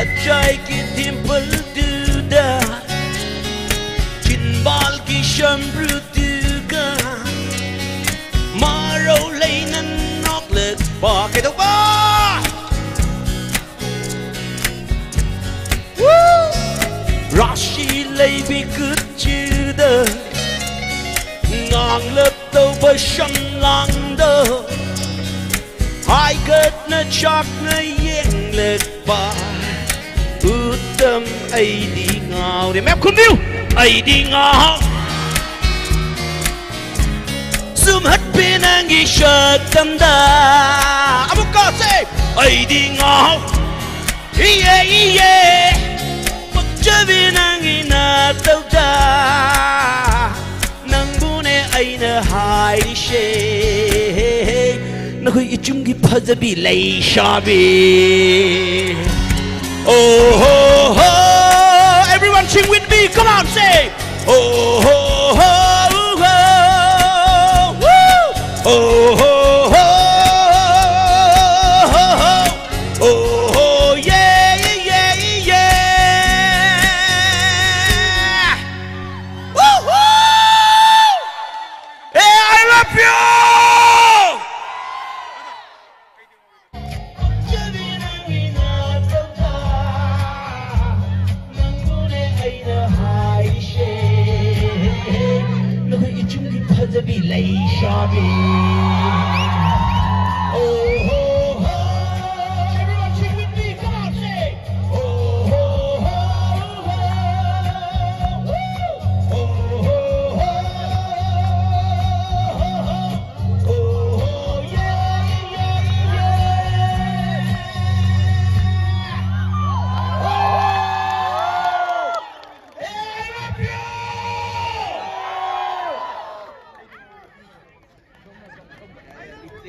Ajay ki dimple du da Chin bal ki shambru du ga Maro lay nan nok lực bỏ cái ba Rashi lay bi cứ ngang lớp tàu bởi sân lang đơ hai kết nó chọc nó yên lực ba tâm ấy đi ngào để mép không điêu ấy đi ngào. Zoom hết bên anh ghi sợ tâm đà amu có say, ấy đi ngào. Yeah yeah mặc cho bên anh ghi na tàu đà nang bune ấy na hai đi xe she na khoi ichum gi phajabi lai shabi oh oh. Come on, say, oh, oh, oh, oh, oh, oh. oh, oh. high heel red bottom